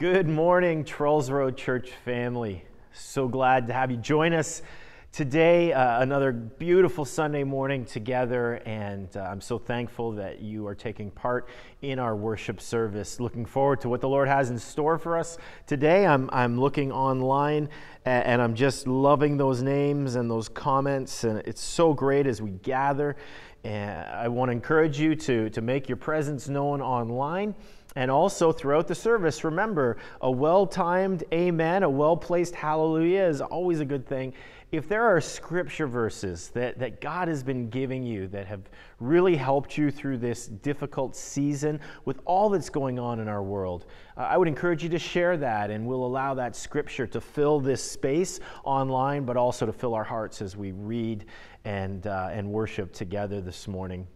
Good morning, Trulls Road Church family. So glad to have you join us today. Uh, another beautiful Sunday morning together, and uh, I'm so thankful that you are taking part in our worship service. Looking forward to what the Lord has in store for us today. I'm, I'm looking online and, and I'm just loving those names and those comments, and it's so great as we gather. And I want to encourage you to, to make your presence known online. And also throughout the service, remember a well timed amen, a well placed hallelujah is always a good thing. If there are scripture verses that, that God has been giving you that have really helped you through this difficult season with all that's going on in our world, uh, I would encourage you to share that and we'll allow that scripture to fill this space online, but also to fill our hearts as we read and, uh, and worship together this morning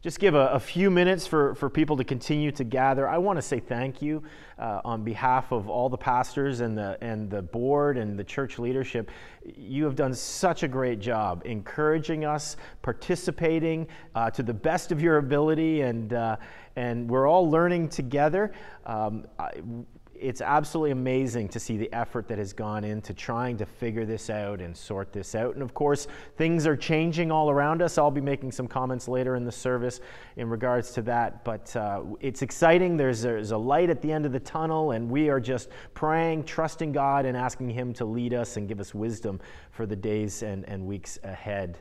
just give a, a, few minutes for, for people to continue to gather. I want to say thank you uh, on behalf of all the pastors and the, and the board and the church leadership. You have done such a great job encouraging us, participating uh, to the best of your ability, and, uh, and we're all learning together. Um, I, it's absolutely amazing to see the effort that has gone into trying to figure this out and sort this out. And of course, things are changing all around us. I'll be making some comments later in the service in regards to that. But uh, it's exciting. There's, there's a light at the end of the tunnel, and we are just praying, trusting God, and asking Him to lead us and give us wisdom for the days and, and weeks ahead.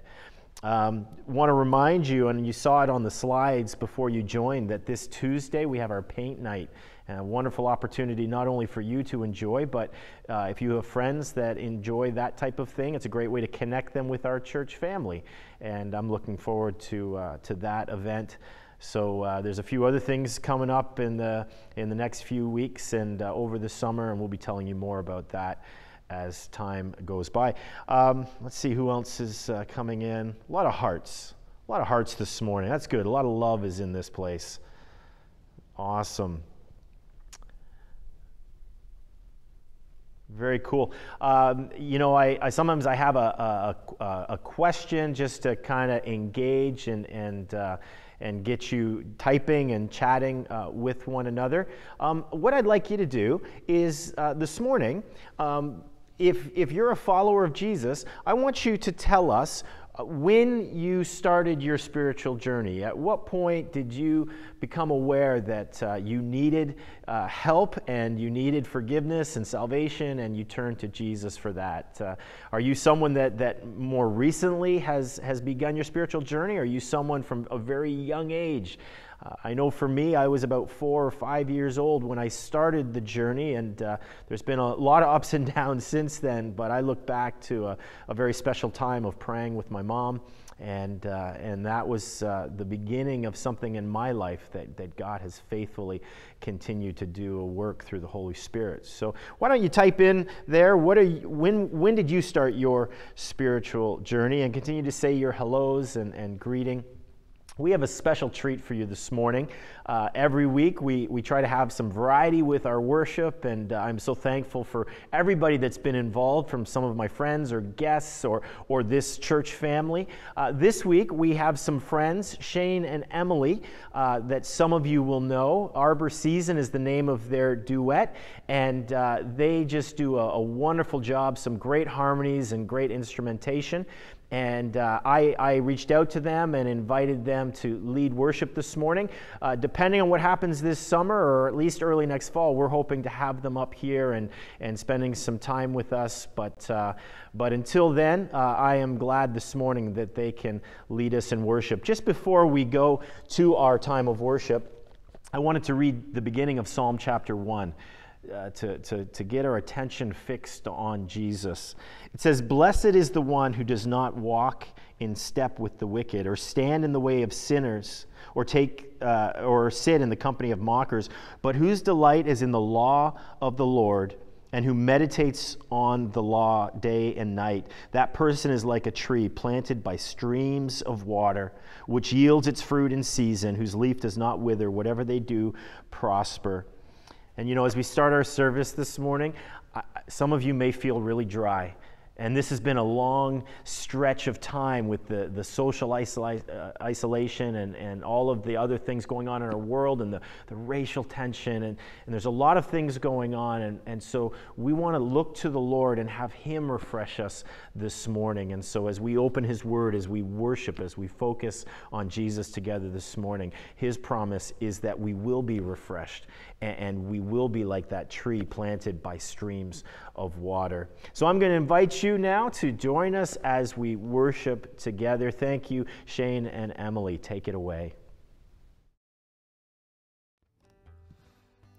Um, want to remind you, and you saw it on the slides before you joined, that this Tuesday we have our paint night. A wonderful opportunity not only for you to enjoy, but uh, if you have friends that enjoy that type of thing, it's a great way to connect them with our church family. And I'm looking forward to, uh, to that event. So uh, there's a few other things coming up in the, in the next few weeks and uh, over the summer, and we'll be telling you more about that as time goes by. Um, let's see who else is uh, coming in. A lot of hearts. A lot of hearts this morning. That's good. A lot of love is in this place. Awesome. Very cool. Um, you know, I, I, sometimes I have a, a, a question just to kind of engage and and uh, and get you typing and chatting uh, with one another. Um, what I'd like you to do is uh, this morning. Um, if, if you're a follower of Jesus, I want you to tell us when you started your spiritual journey, at what point did you become aware that uh, you needed uh, help and you needed forgiveness and salvation and you turned to Jesus for that? Uh, are you someone that, that more recently has, has begun your spiritual journey? Are you someone from a very young age? Uh, I know for me, I was about four or five years old when I started the journey, and uh, there's been a lot of ups and downs since then. But I look back to a, a very special time of praying with my mom, and, uh, and that was uh, the beginning of something in my life that, that God has faithfully continued to do a work through the Holy Spirit. So why don't you type in there, what are you, when, when did you start your spiritual journey? And continue to say your hellos and, and greeting. We have a special treat for you this morning. Uh, every week, we, we try to have some variety with our worship, and uh, I'm so thankful for everybody that's been involved from some of my friends or guests or, or this church family. Uh, this week, we have some friends, Shane and Emily, uh, that some of you will know. Arbor Season is the name of their duet, and uh, they just do a, a wonderful job, some great harmonies and great instrumentation. And uh, I, I, reached out to them and invited them to lead worship this morning. Uh, depending on what happens this summer, or at least early next fall, we're hoping to have them up here and, and spending some time with us. But, uh, but until then, uh, I am glad this morning that they can lead us in worship. Just before we go to our time of worship, I wanted to read the beginning of Psalm chapter 1 uh, to, to, to get our attention fixed on Jesus. It says, Blessed is the one who does not walk in step with the wicked, or stand in the way of sinners, or take uh, or sit in the company of mockers, but whose delight is in the law of the Lord, and who meditates on the law day and night. That person is like a tree planted by streams of water, which yields its fruit in season, whose leaf does not wither. Whatever they do, prosper. And you know, as we start our service this morning, some of you may feel really dry. and this has been a long stretch of time with the, the social uh, isolation and, and all of the other things going on in our world and the, the racial tension. And, and there's a lot of things going on. And, and so we want to look to the Lord and have Him refresh us this morning. And so as we open His Word, as we worship, as we focus on Jesus together this morning, His promise is that we will be refreshed and, we will be like that tree planted by streams of water. So I'm going to invite you now to join us as we worship together. Thank you, Shane and Emily. Take it away.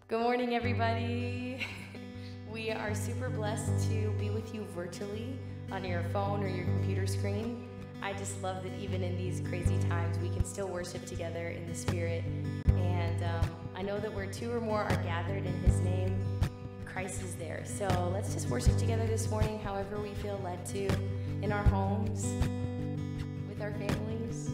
Good morning, everybody. we are super blessed to be with you virtually on your phone or your computer screen. I just love that even in these crazy times, we can still worship together in the Spirit. And um, I know that where two or more are gathered in His name, Christ is there. So let's just worship together this morning, however we feel led to, in our homes, with our families.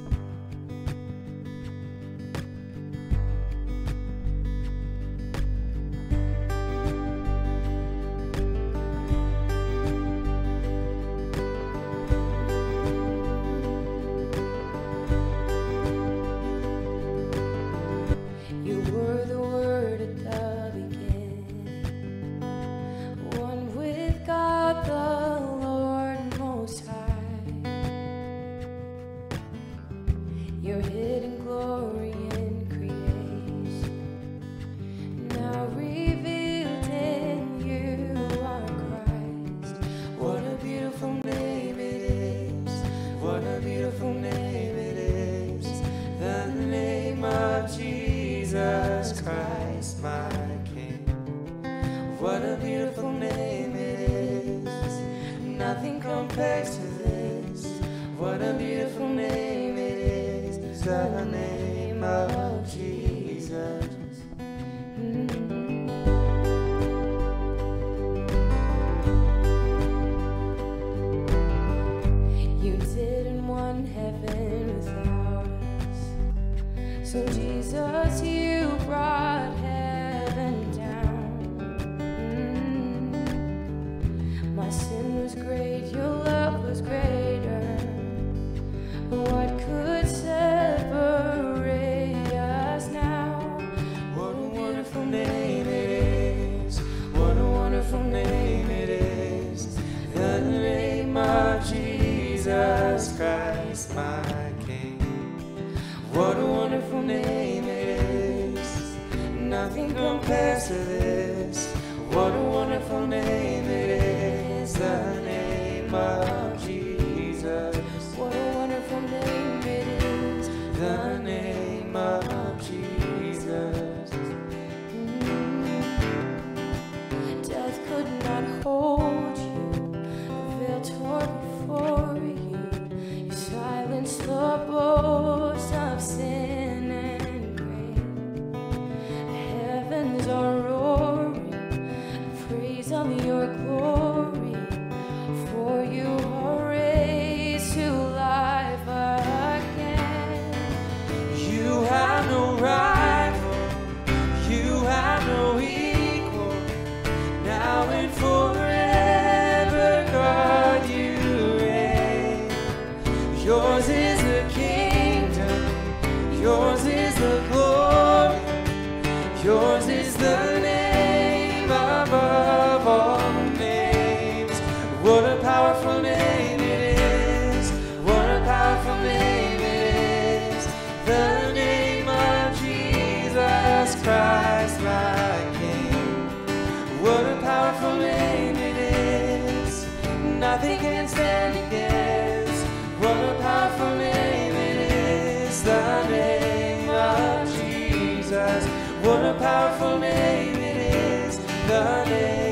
name of Jesus. What a powerful name it is, the name.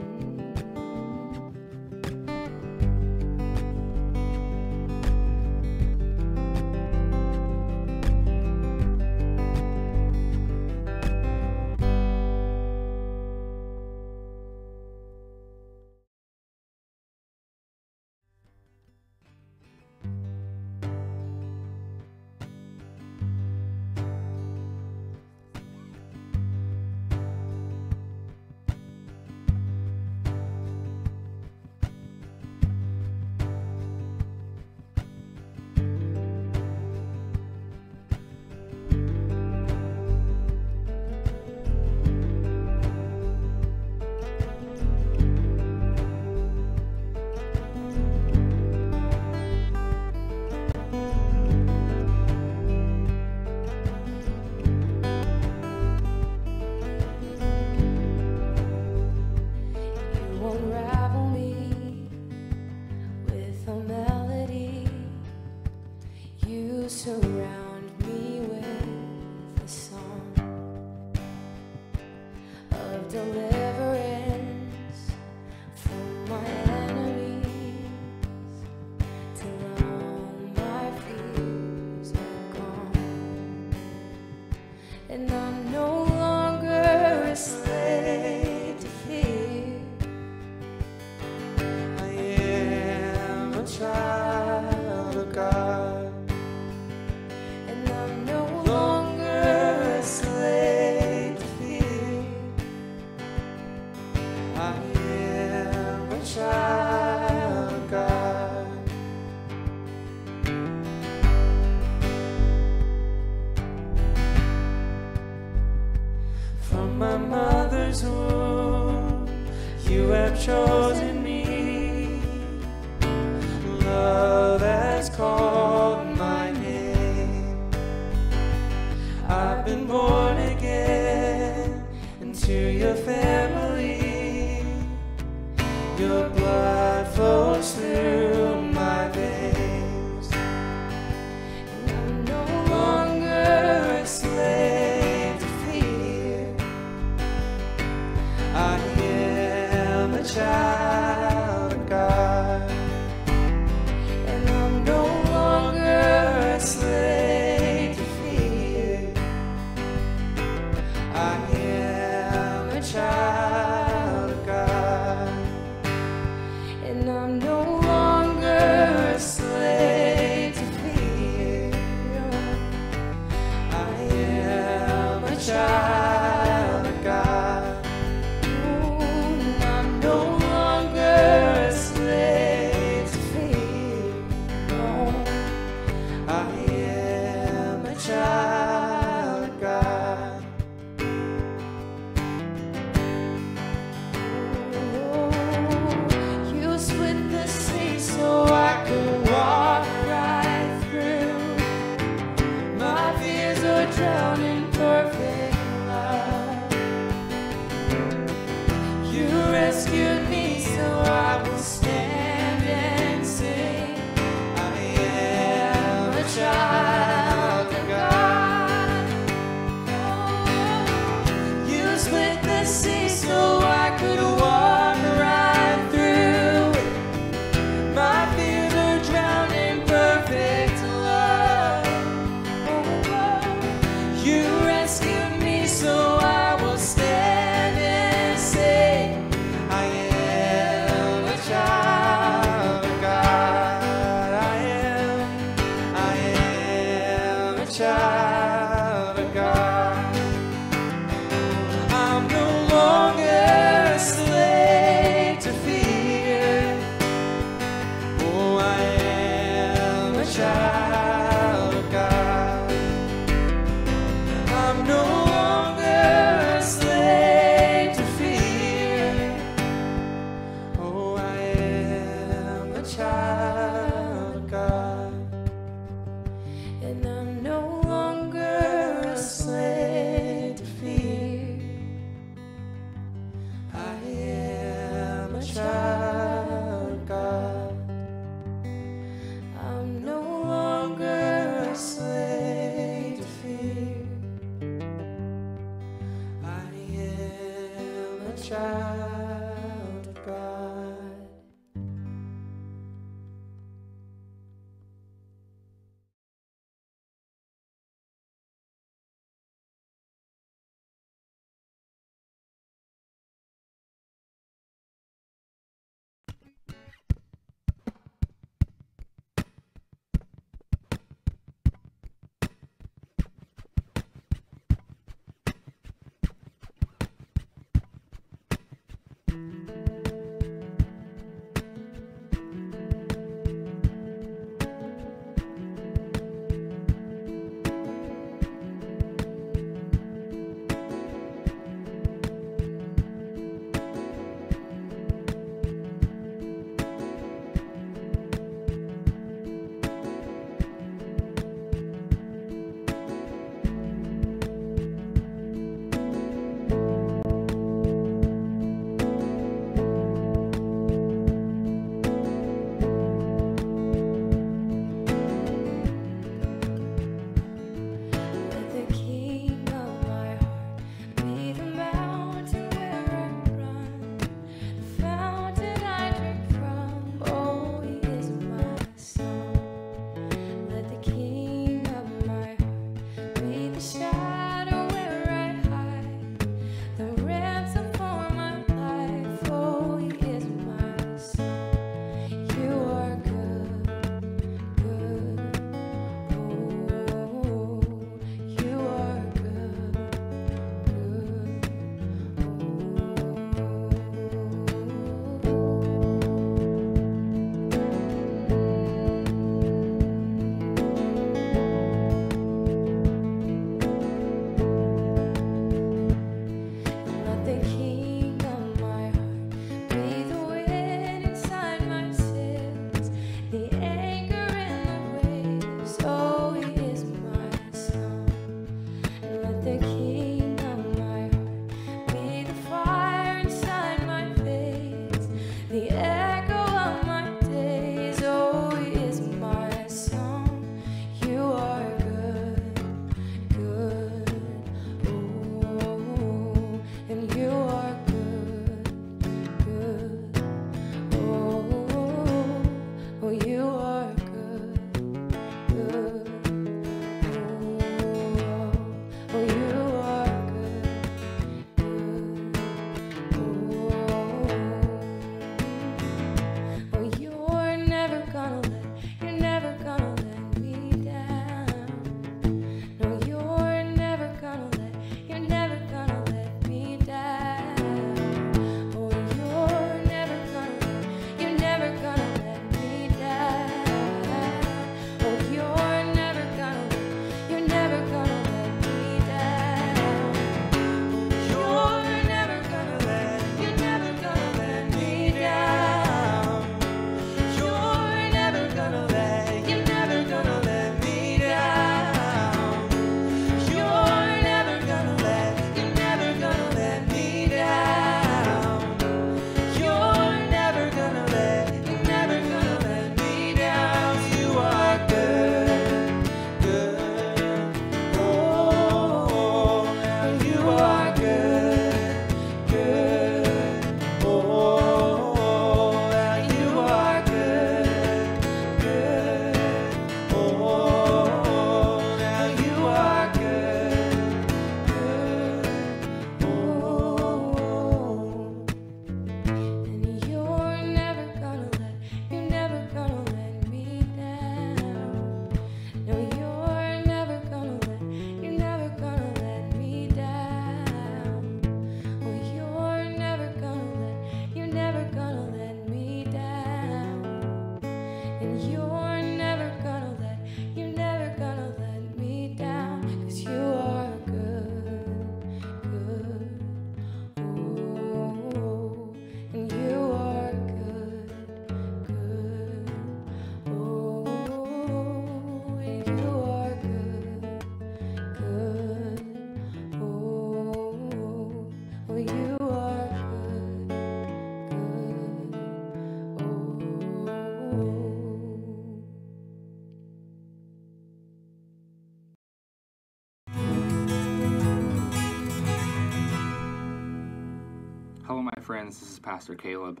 Pastor Caleb.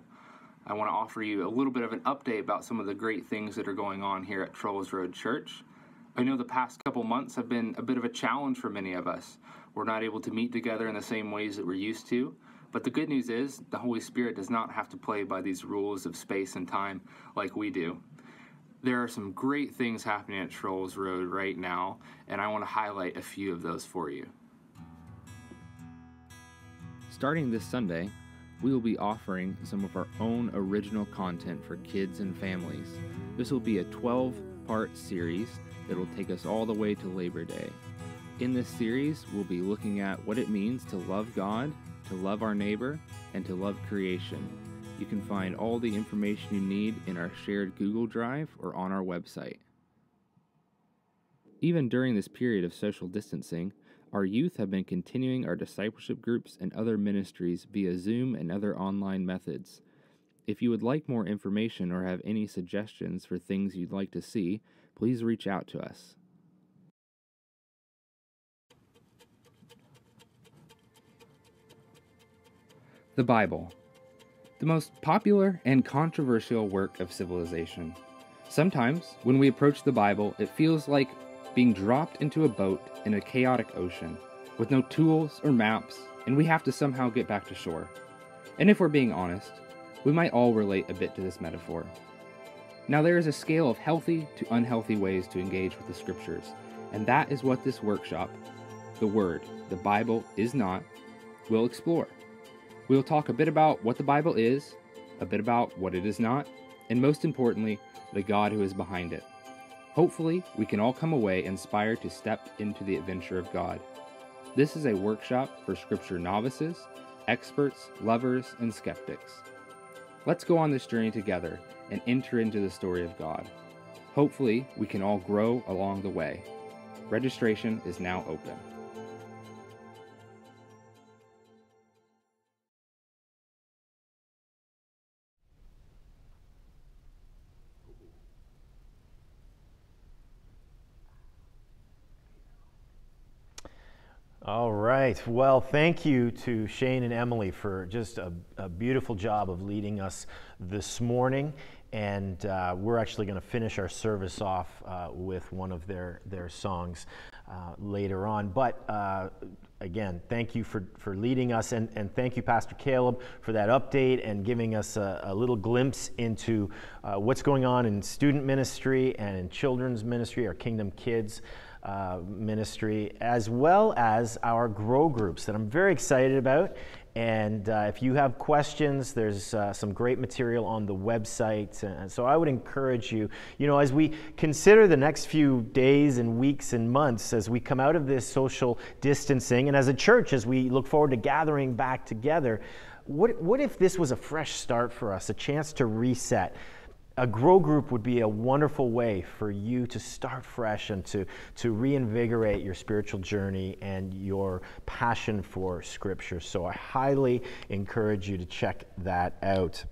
I want to offer you a little bit of an update about some of the great things that are going on here at Trulls Road Church. I know the past couple months have been a bit of a challenge for many of us. We're not able to meet together in the same ways that we're used to. But the good news is, the Holy Spirit does not have to play by these rules of space and time like we do. There are some great things happening at Trulls Road right now, and I want to highlight a few of those for you. Starting this Sunday, we will be offering some of our own original content for kids and families. This will be a 12 part series that will take us all the way to Labor Day. In this series, we'll be looking at what it means to love God, to love our neighbor, and to love creation. You can find all the information you need in our shared Google Drive or on our website. Even during this period of social distancing, our youth have been continuing our discipleship groups and other ministries via Zoom and other online methods. If you would like more information or have any suggestions for things you'd like to see, please reach out to us. The Bible, the most popular and controversial work of civilization. Sometimes, when we approach the Bible, it feels like being dropped into a boat in a chaotic ocean with no tools or maps, and we have to somehow get back to shore. And if we're being honest, we might all relate a bit to this metaphor. Now, there is a scale of healthy to unhealthy ways to engage with the scriptures, and that is what this workshop, the Word, the Bible is not, will explore. We will talk a bit about what the Bible is, a bit about what it is not, and most importantly, the God who is behind it. Hopefully, we can all come away inspired to step into the adventure of God. This is a workshop for Scripture novices, experts, lovers, and skeptics. Let's go on this journey together and enter into the story of God. Hopefully, we can all grow along the way. Registration is now open. Right. Well, thank you to Shane and Emily for just a, a beautiful job of leading us this morning. And uh, we're actually going to finish our service off uh, with one of their, their songs uh, later on. But uh, again, thank you for, for leading us. And, and thank you, Pastor Caleb, for that update and giving us a, a little glimpse into uh, what's going on in student ministry and in children's ministry, our Kingdom Kids uh, ministry, as well as our grow groups that I'm very excited about. And uh, if you have questions, there's uh, some great material on the website. And so I would encourage you, you know, as we consider the next few days and weeks and months as we come out of this social distancing, and as a church, as we look forward to gathering back together, what, what if this was a fresh start for us, a chance to reset? A grow group would be a wonderful way for you to start fresh and to, to reinvigorate your spiritual journey and your passion for Scripture. So I highly encourage you to check that out.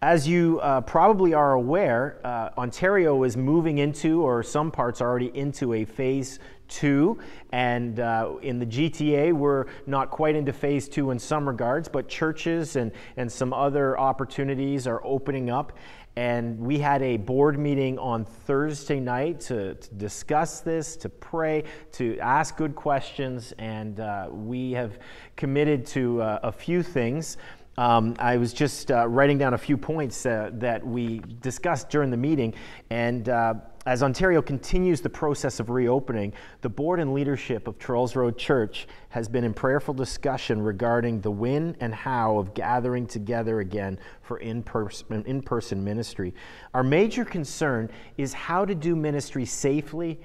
As you uh, probably are aware, uh, Ontario is moving into, or some parts already into, a phase two. And uh, in the GTA, we're not quite into phase two in some regards, but churches and, and some other opportunities are opening up. And we had a board meeting on Thursday night to, to discuss this, to pray, to ask good questions, and uh, we have committed to uh, a few things. Um, I was just uh, writing down a few points uh, that we discussed during the meeting, and uh, as Ontario continues the process of reopening, the board and leadership of Trulls Road Church has been in prayerful discussion regarding the when and how of gathering together again for in person, in person ministry. Our major concern is how to do ministry safely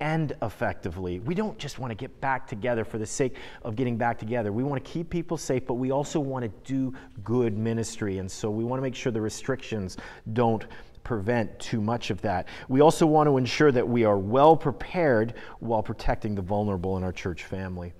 and effectively. We don't just want to get back together for the sake of getting back together. We want to keep people safe, but we also want to do good ministry. And so we want to make sure the restrictions don't prevent too much of that. We also want to ensure that we are well prepared while protecting the vulnerable in our church family.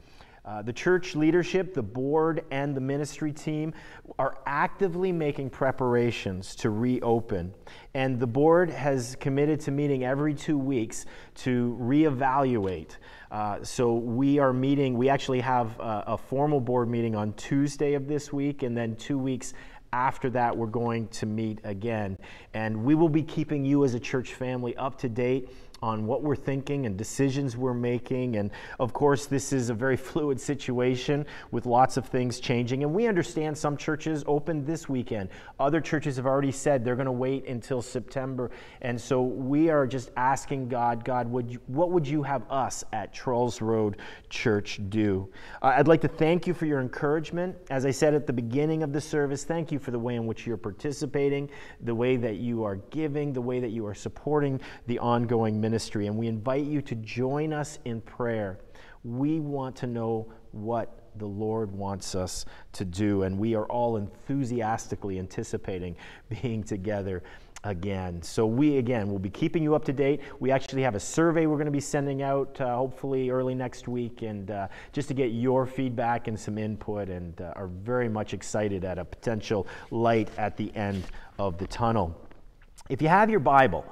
Uh, the church leadership, the board, and the ministry team are actively making preparations to reopen. And the board has committed to meeting every two weeks to reevaluate. Uh, so we are meeting, we actually have a, a formal board meeting on Tuesday of this week, and then two weeks after that, we're going to meet again. And we will be keeping you as a church family up to date on what we're thinking and decisions we're making. And of course, this is a very fluid situation with lots of things changing. And we understand some churches opened this weekend. Other churches have already said they're going to wait until September. And so we are just asking God, God, would you, what would you have us at Trulls Road Church do? Uh, I'd like to thank you for your encouragement. As I said at the beginning of the service, thank you for the way in which you're participating, the way that you are giving, the way that you are supporting the ongoing ministry. And we invite you to join us in prayer. We want to know what the Lord wants us to do, and we are all enthusiastically anticipating being together again. So, we again will be keeping you up to date. We actually have a survey we're going to be sending out uh, hopefully early next week, and uh, just to get your feedback and some input, and uh, are very much excited at a potential light at the end of the tunnel. If you have your Bible,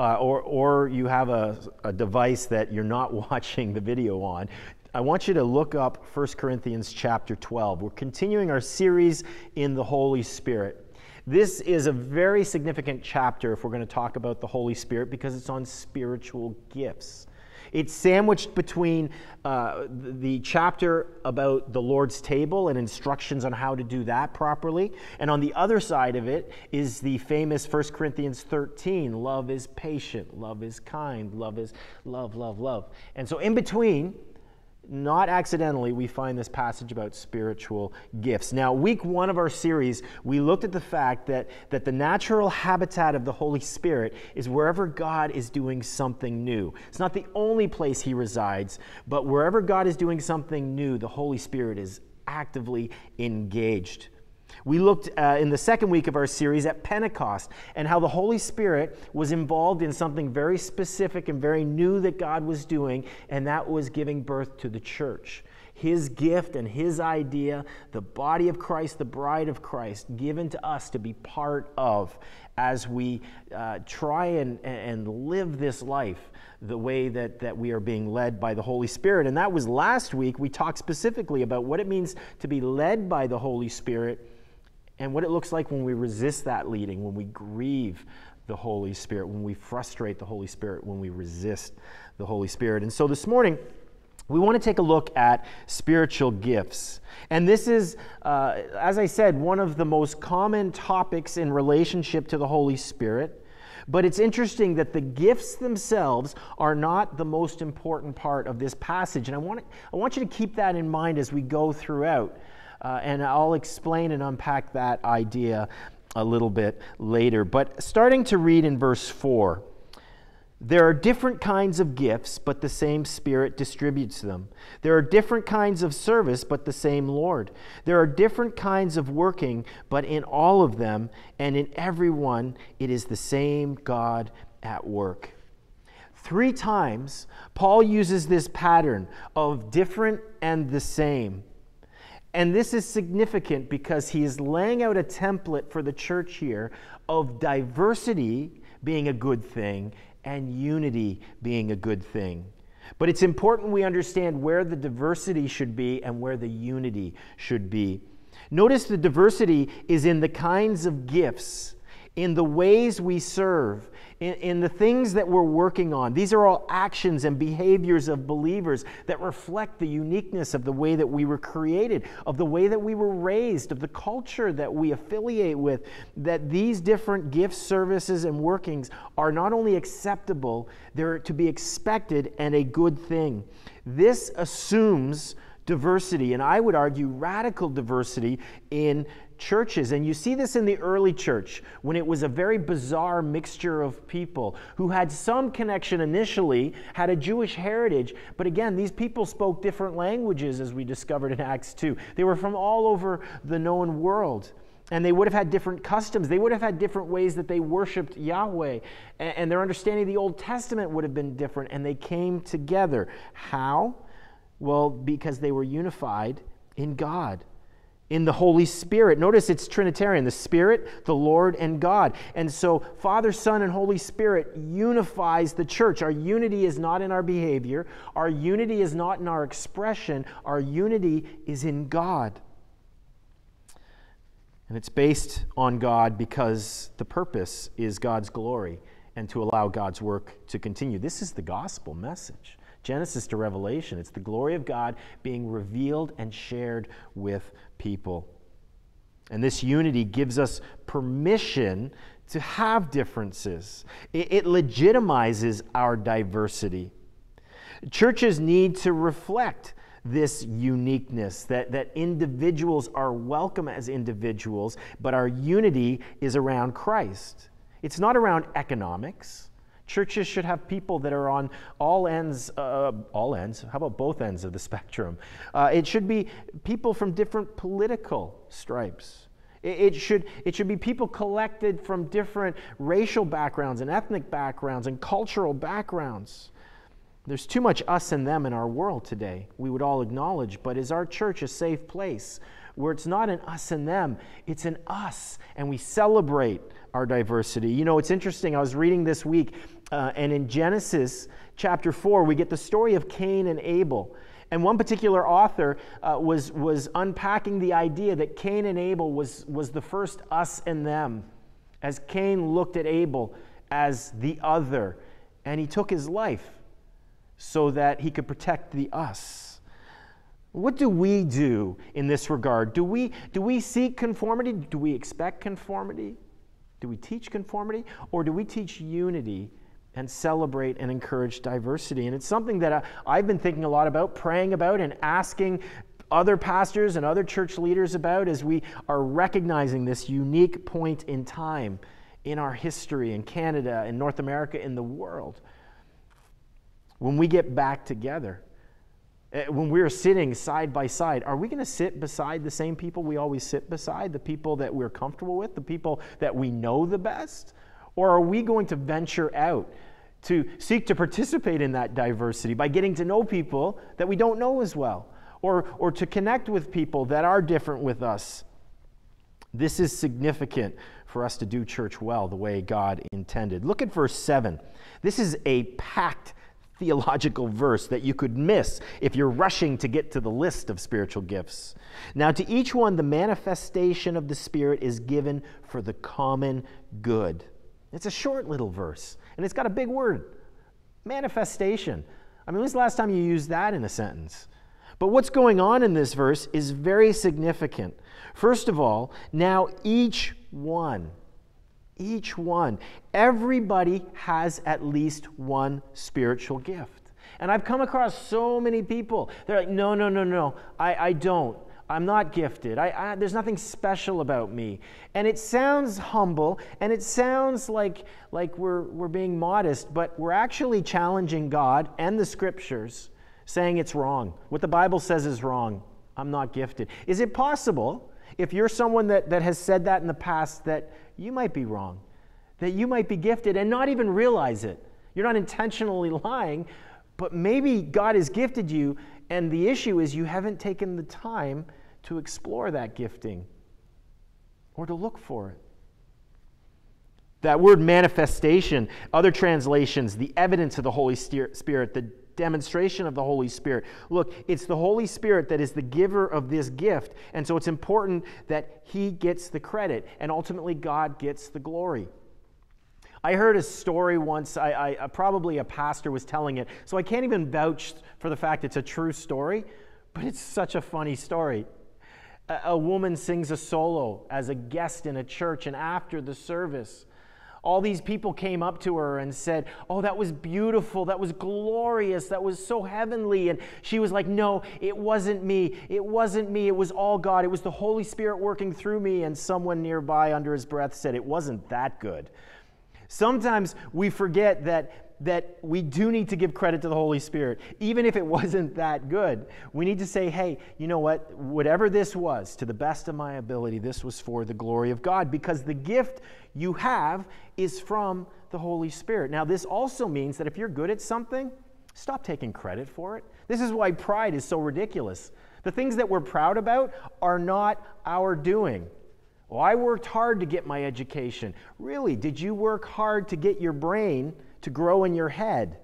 uh, or, or you have a, a device that you're not watching the video on, I want you to look up 1 Corinthians chapter 12. We're continuing our series in the Holy Spirit. This is a very significant chapter if we're going to talk about the Holy Spirit because it's on spiritual gifts. It's sandwiched between uh, the chapter about the Lord's table and instructions on how to do that properly. And on the other side of it is the famous 1 Corinthians 13 love is patient, love is kind, love is love, love, love. And so in between, not accidentally, we find this passage about spiritual gifts. Now, week one of our series, we looked at the fact that, that the natural habitat of the Holy Spirit is wherever God is doing something new. It's not the only place He resides, but wherever God is doing something new, the Holy Spirit is actively engaged. We looked uh, in the second week of our series at Pentecost and how the Holy Spirit was involved in something very specific and very new that God was doing, and that was giving birth to the church. His gift and his idea, the body of Christ, the bride of Christ, given to us to be part of as we uh, try and, and live this life the way that, that we are being led by the Holy Spirit. And that was last week. We talked specifically about what it means to be led by the Holy Spirit and what it looks like when we resist that leading, when we grieve the Holy Spirit, when we frustrate the Holy Spirit, when we resist the Holy Spirit. And so this morning, we want to take a look at spiritual gifts. And this is, uh, as I said, one of the most common topics in relationship to the Holy Spirit. But it's interesting that the gifts themselves are not the most important part of this passage. And I want, I want you to keep that in mind as we go throughout. Uh, and I'll explain and unpack that idea a little bit later. But starting to read in verse 4. There are different kinds of gifts, but the same Spirit distributes them. There are different kinds of service, but the same Lord. There are different kinds of working, but in all of them and in every one, it is the same God at work. Three times, Paul uses this pattern of different and the same. And this is significant because he is laying out a template for the church here of diversity being a good thing and unity being a good thing. But it's important we understand where the diversity should be and where the unity should be. Notice the diversity is in the kinds of gifts, in the ways we serve, in, in the things that we're working on. These are all actions and behaviors of believers that reflect the uniqueness of the way that we were created, of the way that we were raised, of the culture that we affiliate with. That these different gifts, services, and workings are not only acceptable, they're to be expected and a good thing. This assumes diversity, and I would argue radical diversity in churches. And you see this in the early church when it was a very bizarre mixture of people who had some connection initially, had a Jewish heritage. But again, these people spoke different languages, as we discovered in Acts 2. They were from all over the known world. And they would have had different customs. They would have had different ways that they worshiped Yahweh. And their understanding of the Old Testament would have been different. And they came together. How? Well, because they were unified in God in the Holy Spirit. Notice it's Trinitarian the Spirit, the Lord, and God. And so, Father, Son, and Holy Spirit unifies the church. Our unity is not in our behavior, our unity is not in our expression, our unity is in God. And it's based on God because the purpose is God's glory and to allow God's work to continue. This is the gospel message. Genesis to Revelation. It's the glory of God being revealed and shared with people. And this unity gives us permission to have differences, it, it legitimizes our diversity. Churches need to reflect this uniqueness, that, that individuals are welcome as individuals, but our unity is around Christ. It's not around economics. Churches should have people that are on all ends, uh, all ends, how about both ends of the spectrum? Uh, it should be people from different political stripes. It, it, should, it should be people collected from different racial backgrounds and ethnic backgrounds and cultural backgrounds. There's too much us and them in our world today, we would all acknowledge, but is our church a safe place where it's not an us and them, it's an us, and we celebrate our diversity? You know, it's interesting. I was reading this week uh, and in Genesis chapter 4, we get the story of Cain and Abel. And one particular author uh, was, was unpacking the idea that Cain and Abel was, was the first us and them, as Cain looked at Abel as the other, and he took his life. so that he could protect the us. What do we do in this regard? Do we, do we seek conformity? Do we expect conformity? Do we teach conformity? Or do we teach unity and celebrate and encourage diversity? And it's something that I, have been thinking a lot about, praying about, and asking other pastors and other church leaders about as we are recognizing this unique point in time in our history in Canada, in North America, in the world. When we get back together, eh, when we're sitting side by side, are we going to sit beside the same people we always sit beside? The people that we're comfortable with, the people that we know the best? Or are we going to venture out to seek to participate in that diversity by getting to know people that we don't know as well? Or, or to connect with people that are different with us? This is significant for us to do church well the way God intended. Look at verse 7. This is a packed theological verse that you could miss if you're rushing to get to the list of spiritual gifts. Now, to each one, the manifestation of the Spirit is given for the common good. It's a short little verse, and it's got a big word manifestation. I mean, when's the last time you used that in a sentence? But what's going on in this verse is very significant. First of all, now each one, each one, everybody has at least one spiritual gift. And I've come across so many people. They're like, no, no, no, no, I, I don't. I'm not gifted. I, I, there's nothing special about me. And it sounds humble and it sounds like, like we're, we're being modest, but we're actually challenging God and the scriptures, saying it's wrong. What the Bible says is wrong. I'm not gifted. Is it possible if you're someone that, that has said that in the past, that you might be wrong, that you might be gifted and not even realize it. You're not intentionally lying, but maybe God has gifted you, and the issue is you haven't taken the time to explore that gifting or to look for it. That word manifestation, other translations, the evidence of the Holy Spirit, the demonstration of the Holy Spirit. Look, it's the Holy Spirit that is the giver of this gift, and so it's important that He gets the credit, and ultimately God gets the glory. I heard a story once, I, I, uh, probably a pastor was telling it, so I can't even vouch for the fact it's a true story, but it's such a funny story. A, woman sings a solo as a guest in a church, and after the service, all these people came up to her and said, Oh, that was beautiful. That was glorious. That was so heavenly. And she was like, No, it wasn't me. It wasn't me. It was all God. It was the Holy Spirit working through me. And someone nearby under his breath said, It wasn't that good. Sometimes we forget that that we do need to give credit to the Holy Spirit, even if it wasn't that good. We need to say, hey, you know what? Whatever this was, to the best of my ability, this was for the glory of God, because the gift you have is from the Holy Spirit. Now, this also means that if you're good at something, stop taking credit for it. This is why pride is so ridiculous. The things that we're proud about are not our doing. Well, I worked hard to get my education. Really? Did you work hard to get your brain? To grow in your head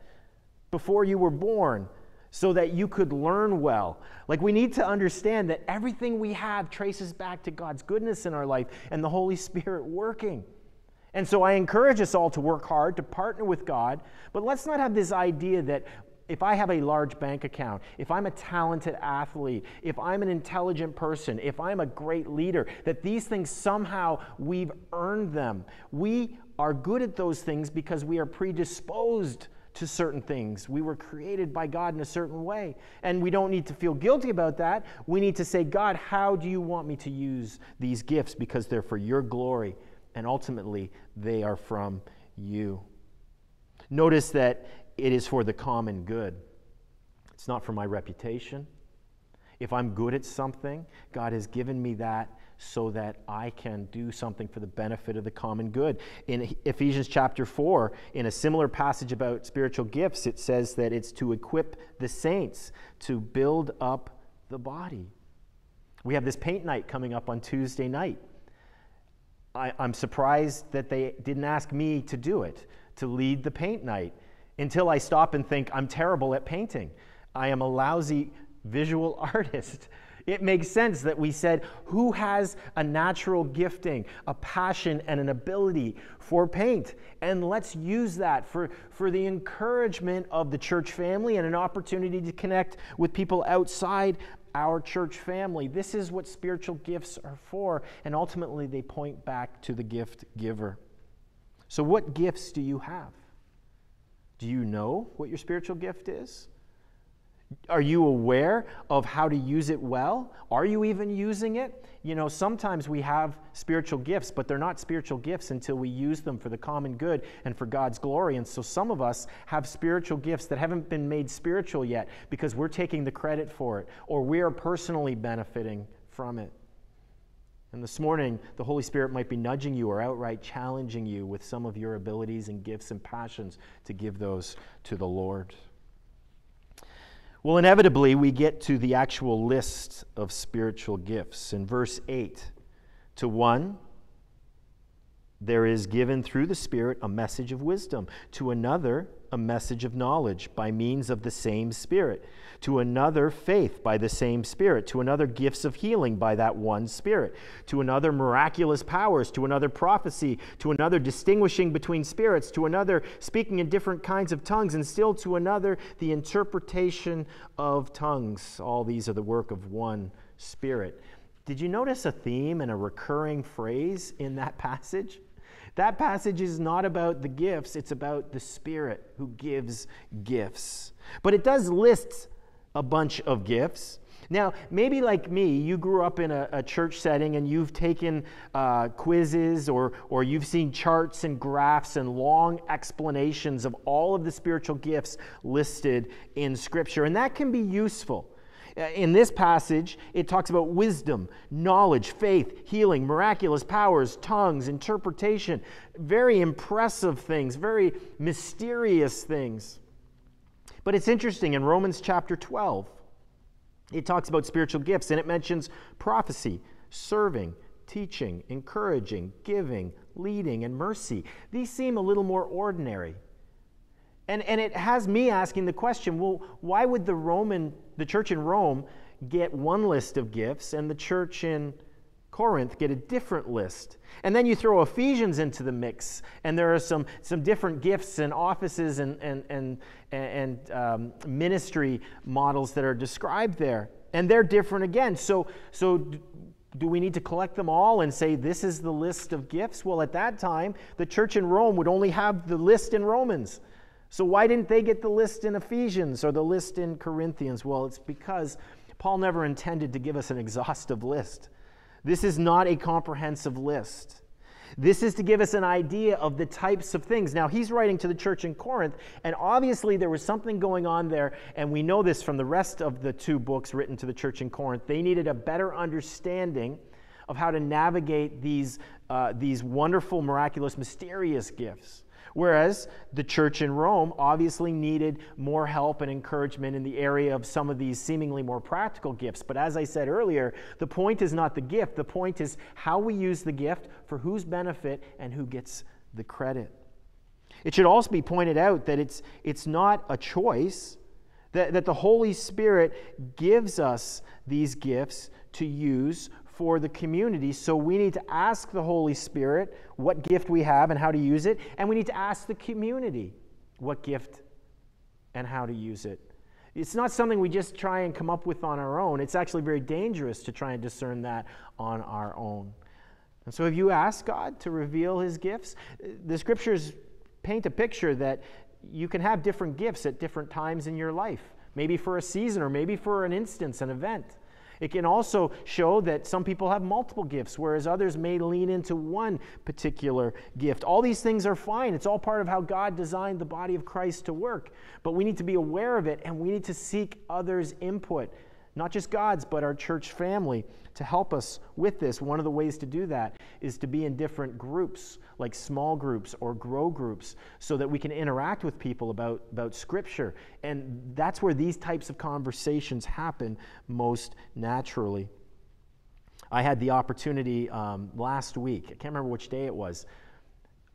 before you were born so that you could learn well. Like, we need to understand that everything we have traces back to God's goodness in our life and the Holy Spirit working. And so I encourage us all to work hard, to partner with God, but let's not have this idea that if I have a large bank account, if I'm a talented athlete, if I'm an intelligent person, if I'm a great leader, that these things somehow we've earned them. We are good at those things because we are predisposed to certain things. We were created by God in a certain way. And we don't need to feel guilty about that. We need to say, God, how do you want me to use these gifts? Because they're for your glory. And ultimately, they are from you. Notice that it is for the common good, it's not for my reputation. If I'm good at something, God has given me that so that I can do something for the benefit of the common good. In Ephesians chapter 4, in a similar passage about spiritual gifts, it says that it's to equip the saints to build up the body. We have this paint night coming up on Tuesday night. I, am surprised that they didn't ask me to do it, to lead the paint night, until I stop and think I'm terrible at painting. I am a lousy visual artist. It makes sense that we said, who has a natural gifting, a passion, and an ability for paint? And let's use that for, for the encouragement of the church family and an opportunity to connect with people outside our church family. This is what spiritual gifts are for, and ultimately they point back to the gift giver. So, what gifts do you have? Do you know what your spiritual gift is? Are you aware of how to use it well? Are you even using it? You know, sometimes we have spiritual gifts, but they're not spiritual gifts until we use them for the common good and for God's glory. And so some of us have spiritual gifts that haven't been made spiritual yet because we're taking the credit for it or we are personally benefiting from it. And this morning, the Holy Spirit might be nudging you or outright challenging you with some of your abilities and gifts and passions to give those to the Lord. Well, inevitably, we get to the actual list of spiritual gifts. In verse 8, to one, there is given through the Spirit a message of wisdom, to another, a message of knowledge by means of the same Spirit, to another, faith by the same Spirit, to another, gifts of healing by that one Spirit, to another, miraculous powers, to another, prophecy, to another, distinguishing between spirits, to another, speaking in different kinds of tongues, and still to another, the interpretation of tongues. All these are the work of one Spirit. Did you notice a theme and a recurring phrase in that passage? That passage is not about the gifts, it's about the Spirit who gives gifts. But it does list a bunch of gifts. Now, maybe like me, you grew up in a, a church setting and you've taken uh, quizzes or, or you've seen charts and graphs and long explanations of all of the spiritual gifts listed in Scripture. And that can be useful. Uh, in this passage, it talks about wisdom, knowledge, faith, healing, miraculous powers, tongues, interpretation. Very impressive things, very mysterious things. But it's interesting in Romans chapter 12, it talks about spiritual gifts and it mentions prophecy, serving, teaching, encouraging, giving, leading, and mercy. These seem a little more ordinary. And, and it has me asking the question well, why would the Roman, the church in Rome, get one list of gifts and the church in Corinth get a different list? And then you throw Ephesians into the mix, and there are some, some different gifts and offices and, and, and, and um, ministry models that are described there. And they're different again. So, so do we need to collect them all and say this is the list of gifts? Well, at that time, the church in Rome would only have the list in Romans. So, why didn't they get the list in Ephesians or the list in Corinthians? Well, it's because Paul never intended to give us an exhaustive list. This is not a comprehensive list. This is to give us an idea of the types of things. Now, he's writing to the church in Corinth, and obviously there was something going on there, and we know this from the rest of the two books written to the church in Corinth. They needed a better understanding of how to navigate these, uh, these wonderful, miraculous, mysterious gifts. Whereas the church in Rome obviously needed more help and encouragement in the area of some of these seemingly more practical gifts. But as I said earlier, the point is not the gift, the point is how we use the gift for whose benefit and who gets the credit. It should also be pointed out that it's, it's not a choice, that, that the Holy Spirit gives us these gifts to use for the community. So we need to ask the Holy Spirit what gift we have and how to use it. And we need to ask the community what gift and how to use it. It's not something we just try and come up with on our own. It's actually very dangerous to try and discern that on our own. And so, if you ask God to reveal his gifts, the scriptures paint a picture that you can have different gifts at different times in your life, maybe for a season or maybe for an instance, an event. It can also show that some people have multiple gifts, whereas others may lean into one particular gift. All these things are fine. It's all part of how God designed the body of Christ to work. But we need to be aware of it and we need to seek others' input, not just God's, but our church family to help us with this. One of the ways to do that is to be in different groups, like small groups or grow groups, so that we can interact with people about, about Scripture. And that's where these types of conversations happen most naturally. I had the opportunity um, last week, I can't remember which day it was.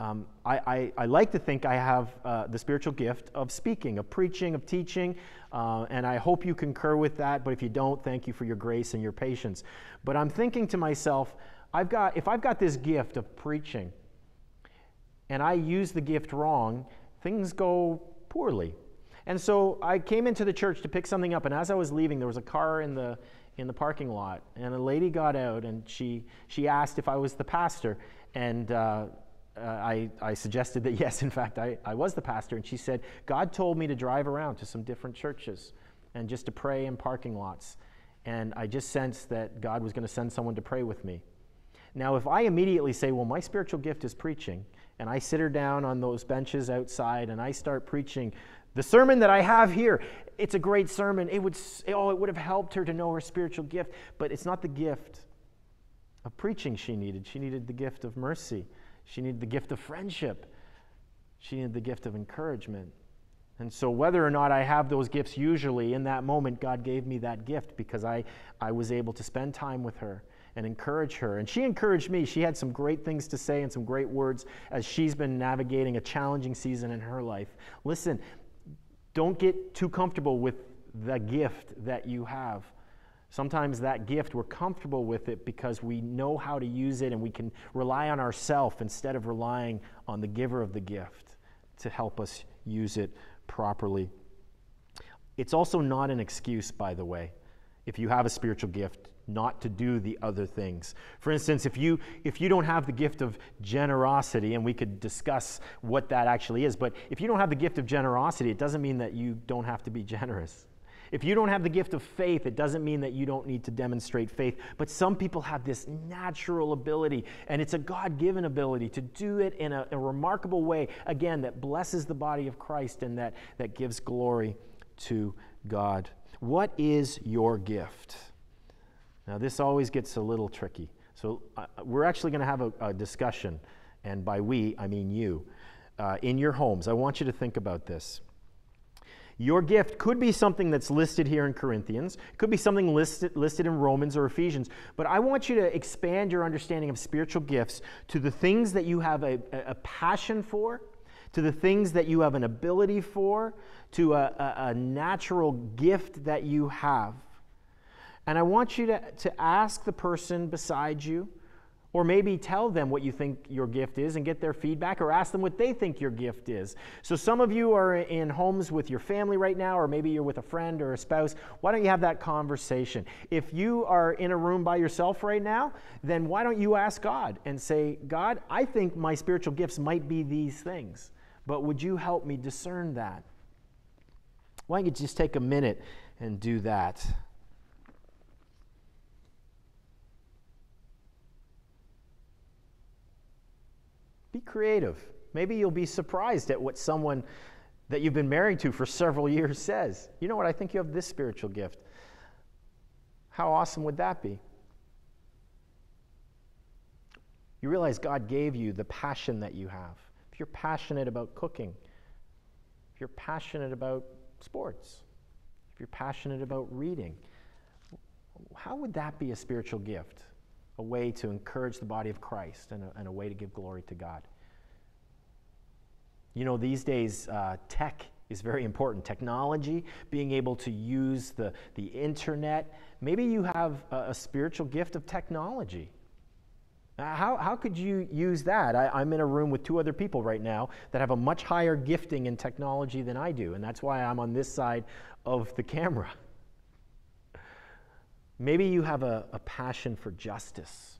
Um, I, I, I, like to think I have uh, the spiritual gift of speaking, of preaching, of teaching, uh, and I hope you concur with that. But if you don't, thank you for your grace and your patience. But I'm thinking to myself, I've got, if I've got this gift of preaching and I use the gift wrong, things go poorly. And so I came into the church to pick something up, and as I was leaving, there was a car in the in the parking lot, and a lady got out and she she asked if I was the pastor, and uh, uh, I, I suggested that yes, in fact, I, I was the pastor, and she said, God told me to drive around to some different churches and just to pray in parking lots. And I just sensed that God was going to send someone to pray with me. Now, if I immediately say, Well, my spiritual gift is preaching, and I sit her down on those benches outside and I start preaching the sermon that I have here, it's a great sermon. It would, oh, it would have helped her to know her spiritual gift, but it's not the gift of preaching she needed. She needed the gift of mercy. She needed the gift of friendship. She needed the gift of encouragement. And so, whether or not I have those gifts, usually in that moment, God gave me that gift because I, I was able to spend time with her and encourage her. And she encouraged me. She had some great things to say and some great words as she's been navigating a challenging season in her life. Listen, don't get too comfortable with the gift that you have. Sometimes that gift, we're comfortable with it because we know how to use it and we can rely on ourselves instead of relying on the giver of the gift to help us use it properly. It's also not an excuse, by the way, if you have a spiritual gift not to do the other things. For instance, if you if you don't have the gift of generosity and we could discuss what that actually is, but if you don't have the gift of generosity, it doesn't mean that you don't have to be generous. If you don't have the gift of faith, it doesn't mean that you don't need to demonstrate faith. But some people have this natural ability, and it's a God given ability to do it in a, a, remarkable way, again, that blesses the body of Christ and that, that gives glory to God. What is your gift? Now, this always gets a little tricky. So, uh, we're actually going to have a, a, discussion, and by we, I mean you, uh, in your homes. I want you to think about this. Your gift could be something that's listed here in Corinthians, it could be something listed, listed in Romans or Ephesians, but I want you to expand your understanding of spiritual gifts to the things that you have a, a passion for, to the things that you have an ability for, to a, a, a natural gift that you have. And I want you to, to ask the person beside you, or maybe tell them what you think your gift is and get their feedback, or ask them what they think your gift is. So, some of you are in homes with your family right now, or maybe you're with a friend or a spouse. Why don't you have that conversation? If you are in a room by yourself right now, then why don't you ask God and say, God, I think my spiritual gifts might be these things, but would you help me discern that? Why don't you just take a minute and do that? Be creative. Maybe you'll be surprised at what someone that you've been married to for several years says. You know what? I think you have this spiritual gift. How awesome would that be? You realize God gave you the passion that you have. If you're passionate about cooking, if you're passionate about sports, if you're passionate about reading, how would that be a spiritual gift? A way to encourage the body of Christ and a, and a way to give glory to God. You know, these days, uh, tech is very important. Technology, being able to use the, the internet. Maybe you have a, a spiritual gift of technology. How, how could you use that? I, am in a room with two other people right now that have a much higher gifting in technology than I do, and that's why I'm on this side of the camera. Maybe you have a, a passion for justice.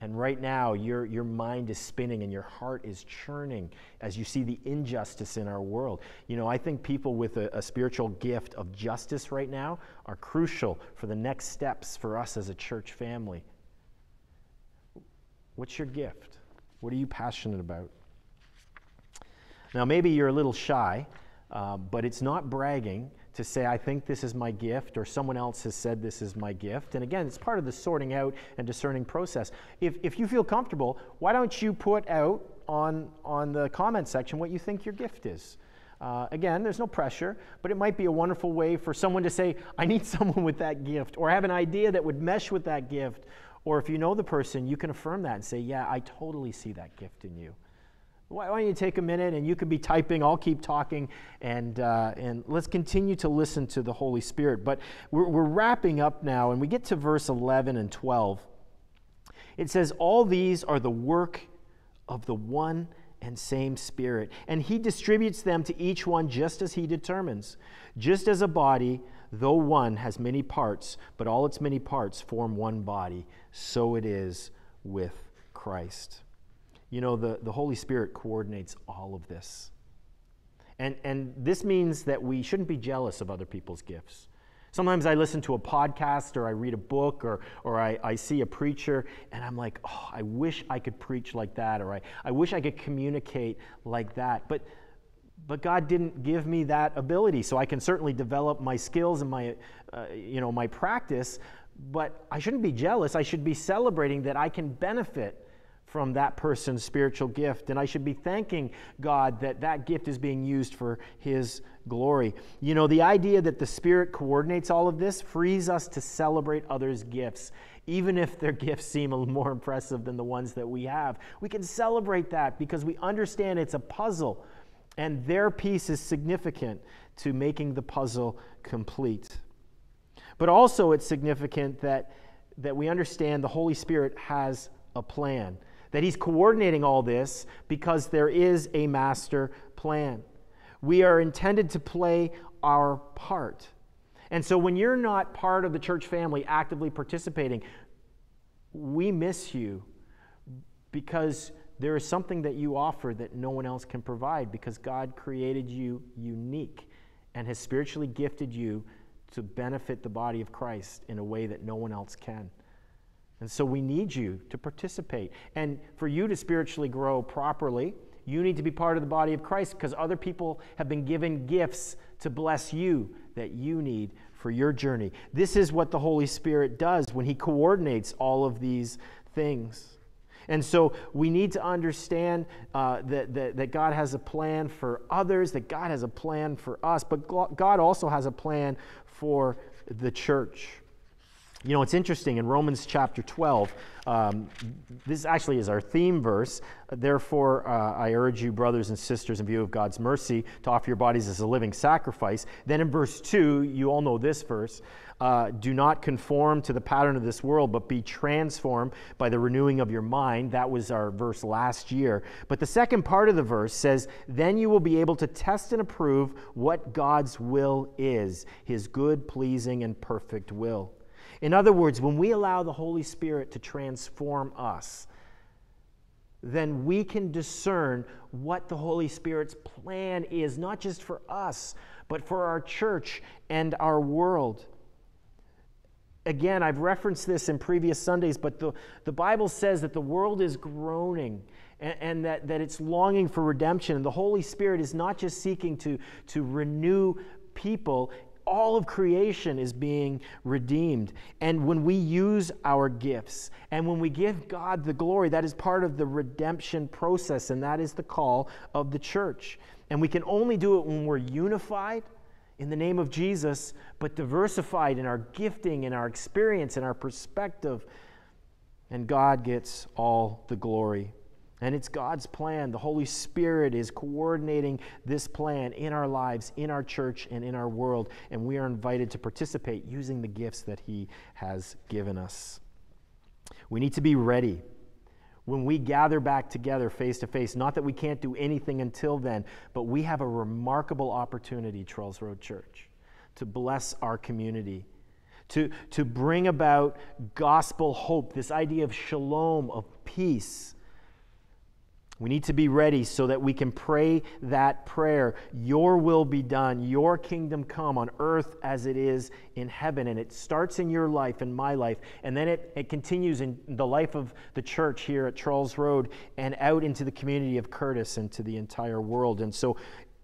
And right now, your, your mind is spinning and your heart is churning as you see the injustice in our world. You know, I think people with a, a, spiritual gift of justice right now are crucial for the next steps for us as a church family. What's your gift? What are you passionate about? Now, maybe you're a little shy, uh, but it's not bragging to say, I think this is my gift, or someone else has said this is my gift. And again, it's part of the sorting out and discerning process. If, if you feel comfortable, why don't you put out on, on the comment section what you think your gift is? Uh, again, there's no pressure, but it might be a wonderful way for someone to say, I need someone with that gift, or I have an idea that would mesh with that gift. Or if you know the person, you can affirm that and say, Yeah, I totally see that gift in you. Why, don't you take a minute and you could be typing, I'll keep talking, and, uh, and let's continue to listen to the Holy Spirit. But we're, we're wrapping up now, and we get to verse 11 and 12. It says, All these are the work of the one and same Spirit, and He distributes them to each one just as He determines. Just as a body, though one, has many parts, but all its many parts form one body, so it is with Christ. You know, the, the Holy Spirit coordinates all of this. And, and this means that we shouldn't be jealous of other people's gifts. Sometimes I listen to a podcast or I read a book or, or I, I see a preacher and I'm like, oh, I wish I could preach like that or I, I wish I could communicate like that. But, but God didn't give me that ability, so I can certainly develop my skills and my, uh, you know, my practice, but I shouldn't be jealous. I should be celebrating that I can benefit from that person's spiritual gift. And I should be thanking God that that gift is being used for His glory. You know, the idea that the Spirit coordinates all of this frees us to celebrate others' gifts. Even if their gifts seem a little more impressive than the ones that we have, we can celebrate that because we understand it's a puzzle and their piece is significant to making the puzzle complete. But also, it's significant that, that we understand the Holy Spirit has a plan that he's coordinating all this because there is a master plan. We are intended to play our part. And so when you're not part of the church family actively participating, we miss you because there is something that you offer that no one else can provide because God created you unique and has spiritually gifted you to benefit the body of Christ in a way that no one else can. And so we need you to participate. And for you to spiritually grow properly, you need to be part of the body of Christ because other people have been given gifts to bless you that you need for your journey. This is what the Holy Spirit does when He coordinates all of these things. And so we need to understand uh, that, that, that God has a plan for others, that God has a plan for us, but God also has a plan for the church. You know, it's interesting in Romans chapter 12, um, this actually is our theme verse. Therefore, uh, I urge you, brothers and sisters, in view of God's mercy, to offer your bodies as a living sacrifice. Then in verse 2, you all know this verse uh, do not conform to the pattern of this world, but be transformed by the renewing of your mind. That was our verse last year. But the second part of the verse says, Then you will be able to test and approve what God's will is, his good, pleasing, and perfect will. In other words, when we allow the Holy Spirit to transform us, then we can discern what the Holy Spirit's plan is, not just for us, but for our church and our world. Again, I've referenced this in previous Sundays, but the, the Bible says that the world is groaning and, and that, that it's longing for redemption. And the Holy Spirit is not just seeking to, to renew people, all of creation is being redeemed. And when we use our gifts and when we give God the glory, that is part of the redemption process, and that is the call of the church. And we can only do it when we're unified in the name of Jesus, but diversified in our gifting, in our experience, in our perspective. And God gets all the glory. And it's God's plan. The Holy Spirit is coordinating this plan in our lives, in our church, and in our world. And we are invited to participate using the gifts that He has given us. We need to be ready when we gather back together face to face. Not that we can't do anything until then, but we have a remarkable opportunity, Trulls Road Church, to bless our community. To, to bring about gospel hope, this idea of shalom, of peace, we need to be ready so that we can pray that prayer Your will be done, your kingdom come on earth as it is in heaven. And it starts in your life and my life, and then it, it continues in the life of the church here at Trulls Road and out into the community of Courtice and to the entire world. And so,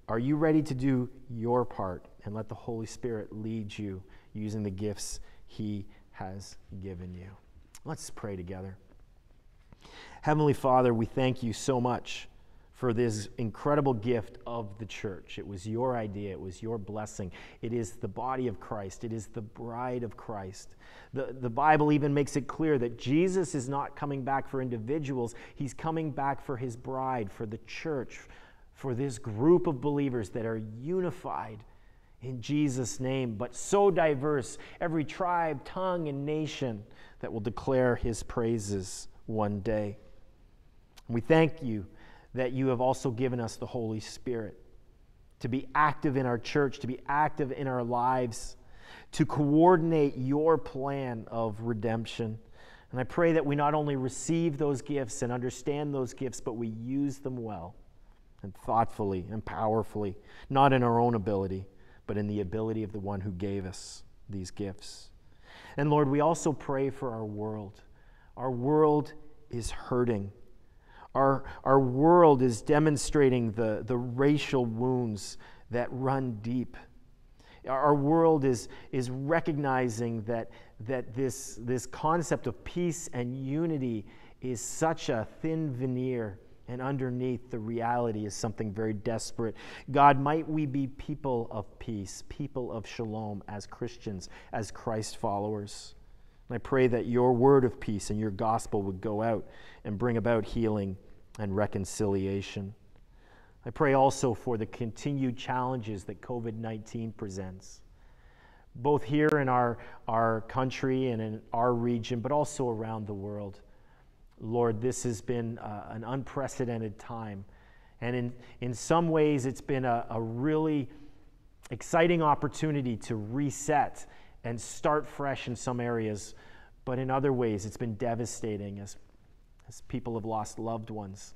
are you ready to do your part and let the Holy Spirit lead you using the gifts He has given you? Let's pray together. Heavenly Father, we thank you so much for this incredible gift of the church. It was your idea, it was your blessing. It is the body of Christ, it is the bride of Christ. The, the Bible even makes it clear that Jesus is not coming back for individuals, he's coming back for his bride, for the church, for this group of believers that are unified in Jesus' name, but so diverse, every tribe, tongue, and nation that will declare his praises one day. We thank you that you have also given us the Holy Spirit to be active in our church, to be active in our lives, to coordinate your plan of redemption. And I pray that we not only receive those gifts and understand those gifts, but we use them well and thoughtfully and powerfully, not in our own ability, but in the ability of the one who gave us these gifts. And Lord, we also pray for our world. Our world is hurting. Our, our world is demonstrating the, the racial wounds that run deep. Our world is, is recognizing that, that this, this concept of peace and unity is such a thin veneer, and underneath the reality is something very desperate. God, might we be people of peace, people of shalom as Christians, as Christ followers. I pray that your word of peace and your gospel would go out and bring about healing and reconciliation. I pray also for the continued challenges that COVID 19 presents, both here in our, our country and in our region, but also around the world. Lord, this has been uh, an unprecedented time. And in, in some ways, it's been a, a really exciting opportunity to reset and start fresh in some areas, but in other ways, it's been devastating as, as people have lost loved ones,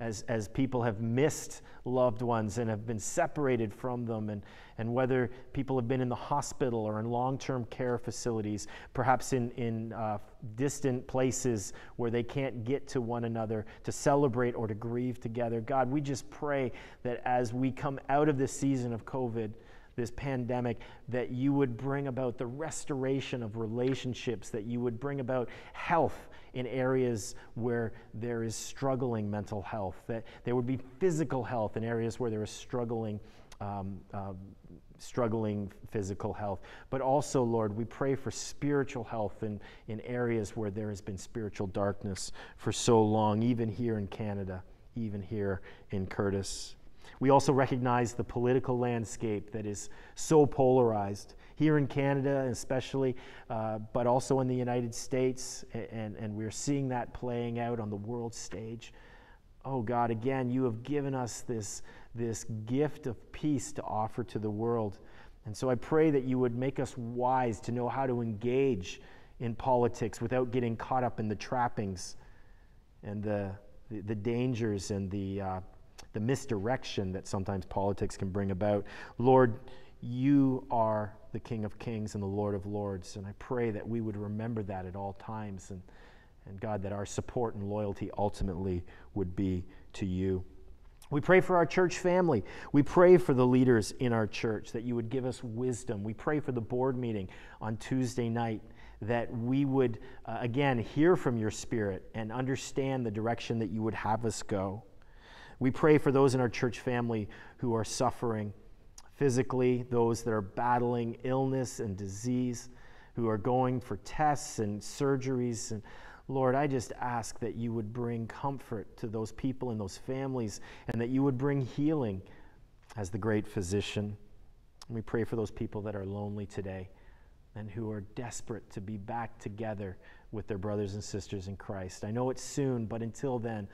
as, as people have missed loved ones and have been separated from them, and, and whether people have been in the hospital or in long term care facilities, perhaps in, in uh, distant places where they can't get to one another to celebrate or to grieve together. God, we just pray that as we come out of this season of COVID, this pandemic, that you would bring about the restoration of relationships, that you would bring about health in areas where there is struggling mental health, that there would be physical health in areas where there is struggling. Um, uh, struggling physical health. But also, Lord, we pray for spiritual health in, in areas where there has been spiritual darkness for so long, even here in Canada, even here in Courtice. We also recognize the political landscape that is so polarized here in Canada, especially, uh, but also in the United States, and, and we're seeing that playing out on the world stage. Oh God, again, you have given us this, this gift of peace to offer to the world. And so I pray that you would make us wise to know how to engage in politics without getting caught up in the trappings and the, the, the dangers and the uh, the misdirection that sometimes politics can bring about. Lord, you are the King of Kings and the Lord of Lords. And I pray that we would remember that at all times. And, and God, that our support and loyalty ultimately would be to you. We pray for our church family. We pray for the leaders in our church that you would give us wisdom. We pray for the board meeting on Tuesday night that we would, uh, again, hear from your spirit and understand the direction that you would have us go. We pray for those in our church family who are suffering physically, those that are battling illness and disease, who are going for tests and surgeries. And Lord, I just ask that you would bring comfort to those people and those families, and that you would bring healing as the great physician. And we pray for those people that are lonely today and who are desperate to be back together with their brothers and sisters in Christ. I know it's soon, but until then,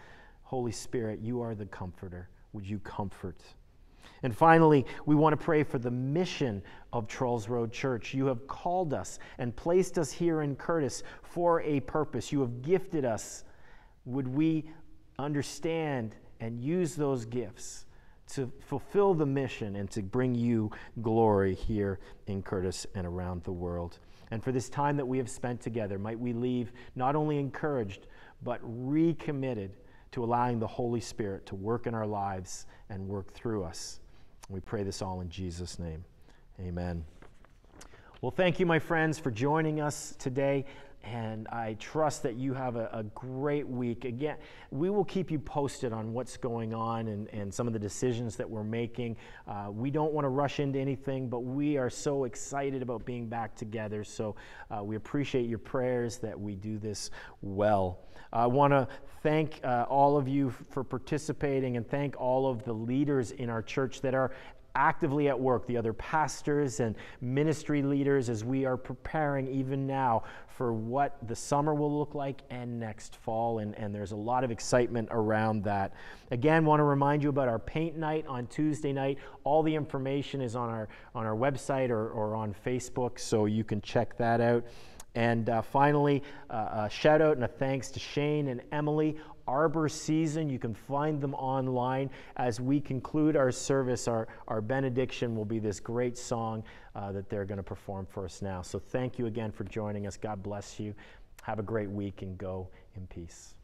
Holy Spirit, you are the comforter. Would you comfort? And finally, we want to pray for the mission of Trulls Road Church. You have called us and placed us here in Courtice for a purpose. You have gifted us. Would we understand and use those gifts to fulfill the mission and to bring you glory here in Courtice and around the world? And for this time that we have spent together, might we leave not only encouraged, but recommitted to allowing the Holy Spirit to work in our lives and work through us. We pray this all in Jesus' name. Amen. Well, thank you, my friends, for joining us today. and I trust that you have a, a, great week. Again, we will keep you posted on what's going on and, and some of the decisions that we're making. Uh, we don't want to rush into anything, but we are so excited about being back together. So uh, we appreciate your prayers that we do this well. I want to thank uh, all of you for participating and thank all of the leaders in our church that are actively at work, the other pastors and ministry leaders, as we are preparing even now for what the summer will look like and next fall. And, and there's a lot of excitement around that. Again, want to remind you about our paint night on Tuesday night. All the information is on our, on our website or, or on Facebook, so you can check that out. And uh, finally, uh, a shout out and a thanks to Shane and Emily. Arbor season, you can find them online. As we conclude our service, our, our benediction will be this great song uh, that they're going to perform for us now. So thank you again for joining us. God bless you. Have a great week and go in peace.